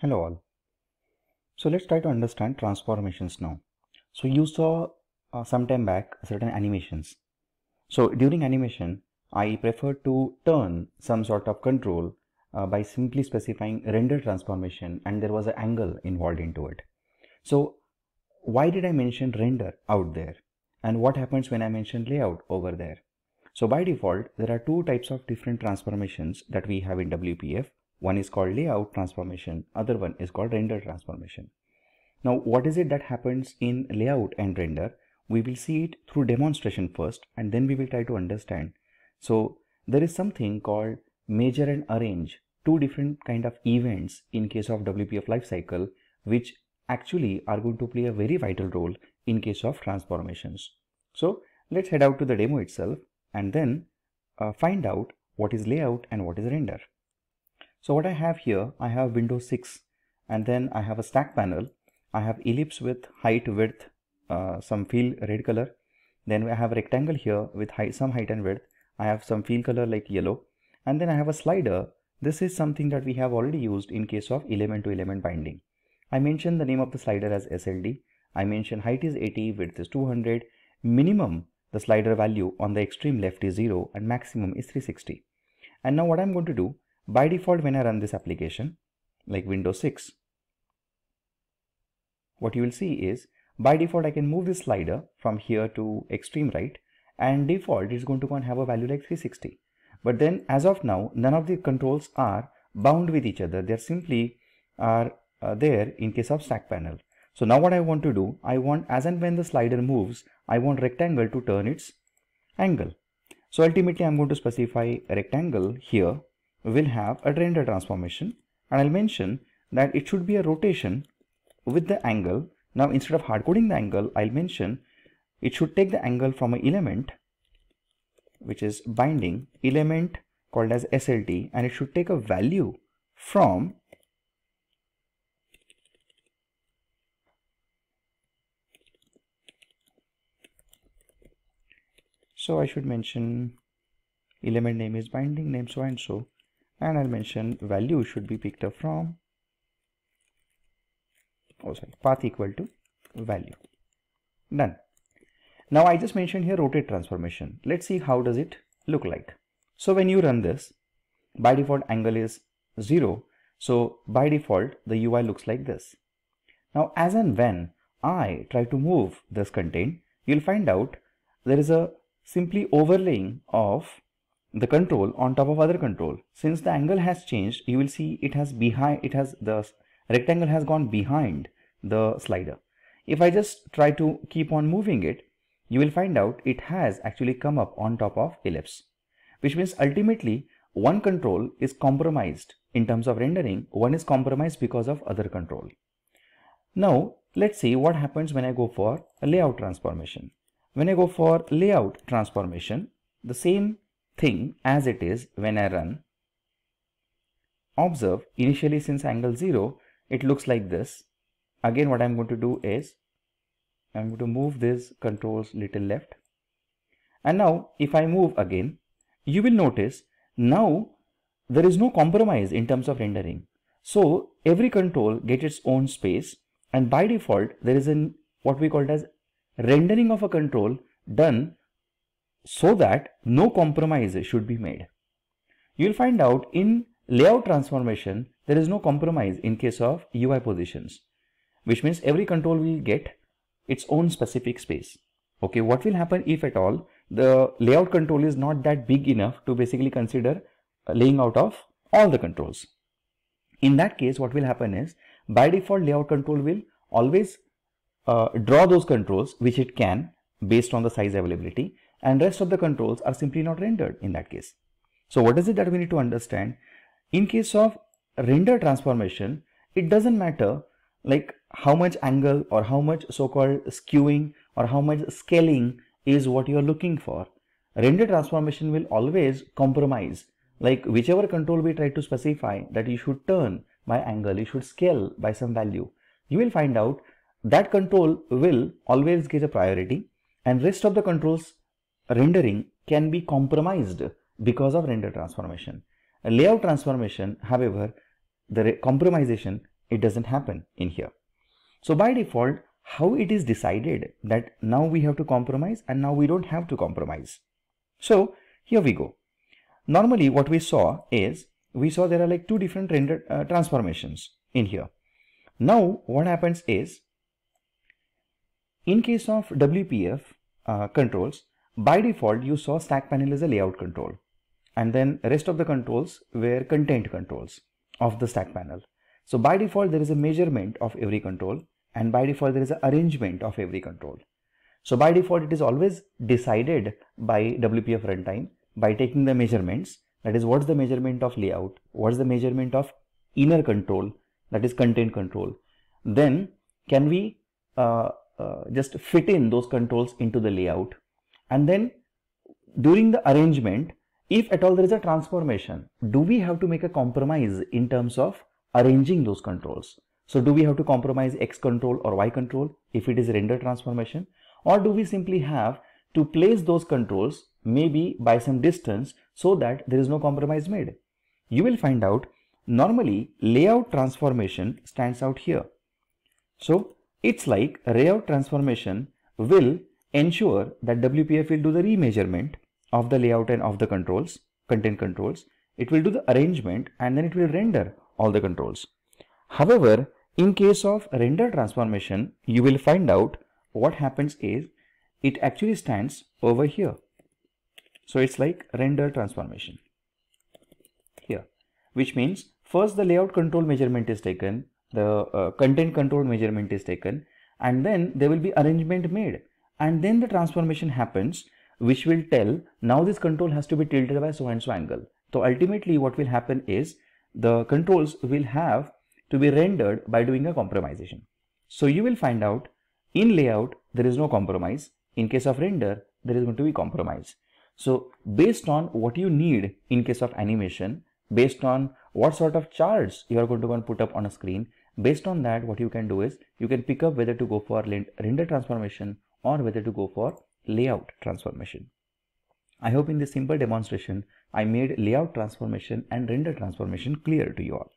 Hello all. So let's try to understand transformations now. So you saw uh, some time back certain animations. So during animation, I prefer to turn some sort of control uh, by simply specifying render transformation and there was an angle involved into it. So why did I mention render out there? And what happens when I mention layout over there? So by default, there are two types of different transformations that we have in WPF. One is called layout transformation, other one is called render transformation. Now, what is it that happens in layout and render? We will see it through demonstration first and then we will try to understand. So there is something called measure and arrange, two different kind of events in case of WPF lifecycle, which actually are going to play a very vital role in case of transformations. So let's head out to the demo itself and then uh, find out what is layout and what is render. So what I have here, I have Windows 6 and then I have a stack panel. I have ellipse with height, width, uh, some fill red color. Then I have a rectangle here with height, some height and width. I have some fill color like yellow. And then I have a slider. This is something that we have already used in case of element to element binding. I mentioned the name of the slider as SLD. I mentioned height is 80, width is 200. Minimum, the slider value on the extreme left is 0 and maximum is 360. And now what I'm going to do, by default, when I run this application, like Windows 6, what you will see is by default, I can move this slider from here to extreme right and default is going to go and have a value like 360. But then as of now, none of the controls are bound with each other. They're simply are uh, there in case of stack panel. So now what I want to do, I want as and when the slider moves, I want rectangle to turn its angle. So ultimately I'm going to specify rectangle here will have a render transformation and I'll mention that it should be a rotation with the angle. Now instead of hard coding the angle, I'll mention it should take the angle from an element which is binding element called as SLD and it should take a value from so I should mention element name is binding name so and so and I'll mention value should be picked up from oh sorry path equal to value. Done. Now I just mentioned here rotate transformation. Let's see how does it look like. So when you run this by default angle is 0 so by default the UI looks like this. Now as and when I try to move this content you'll find out there is a simply overlaying of the control on top of other control. Since the angle has changed, you will see it has behind, it has the rectangle has gone behind the slider. If I just try to keep on moving it, you will find out it has actually come up on top of ellipse, which means ultimately one control is compromised in terms of rendering, one is compromised because of other control. Now, let's see what happens when I go for a layout transformation. When I go for layout transformation, the same thing as it is when I run. Observe initially since angle 0 it looks like this. Again what I'm going to do is I'm going to move these controls little left and now if I move again you will notice now there is no compromise in terms of rendering. So every control gets its own space and by default there is an what we call as rendering of a control done so that no compromise should be made. You will find out in layout transformation, there is no compromise in case of UI positions, which means every control will get its own specific space. Okay, what will happen if at all the layout control is not that big enough to basically consider laying out of all the controls. In that case, what will happen is by default layout control will always uh, draw those controls which it can based on the size availability and rest of the controls are simply not rendered in that case. So what is it that we need to understand? In case of render transformation, it doesn't matter like how much angle or how much so-called skewing or how much scaling is what you're looking for. Render transformation will always compromise like whichever control we try to specify that you should turn by angle, you should scale by some value. You will find out that control will always get a priority and rest of the controls rendering can be compromised because of render transformation. A layout transformation, however, the compromisation it doesn't happen in here. So by default, how it is decided that now we have to compromise and now we don't have to compromise. So here we go. Normally what we saw is, we saw there are like two different render uh, transformations in here. Now what happens is, in case of WPF uh, controls, by default you saw stack panel as a layout control and then rest of the controls were content controls of the stack panel. So by default, there is a measurement of every control and by default, there is an arrangement of every control. So by default, it is always decided by WPF runtime by taking the measurements. That is, what's the measurement of layout? What's the measurement of inner control? That is content control. Then can we uh, uh, just fit in those controls into the layout? And then during the arrangement, if at all there is a transformation, do we have to make a compromise in terms of arranging those controls. So do we have to compromise X control or Y control if it is render transformation or do we simply have to place those controls maybe by some distance so that there is no compromise made. You will find out normally layout transformation stands out here. So it's like layout transformation will ensure that WPF will do the remeasurement of the layout and of the controls, content controls. It will do the arrangement and then it will render all the controls. However, in case of render transformation, you will find out what happens is it actually stands over here. So it's like render transformation here, which means first the layout control measurement is taken, the uh, content control measurement is taken, and then there will be arrangement made. And then the transformation happens, which will tell now this control has to be tilted by so and so angle. So ultimately what will happen is the controls will have to be rendered by doing a compromisation. So you will find out in layout there is no compromise. In case of render there is going to be compromise. So based on what you need in case of animation, based on what sort of charts you are going to put up on a screen, based on that what you can do is you can pick up whether to go for render transformation or whether to go for layout transformation. I hope in this simple demonstration I made layout transformation and render transformation clear to you all.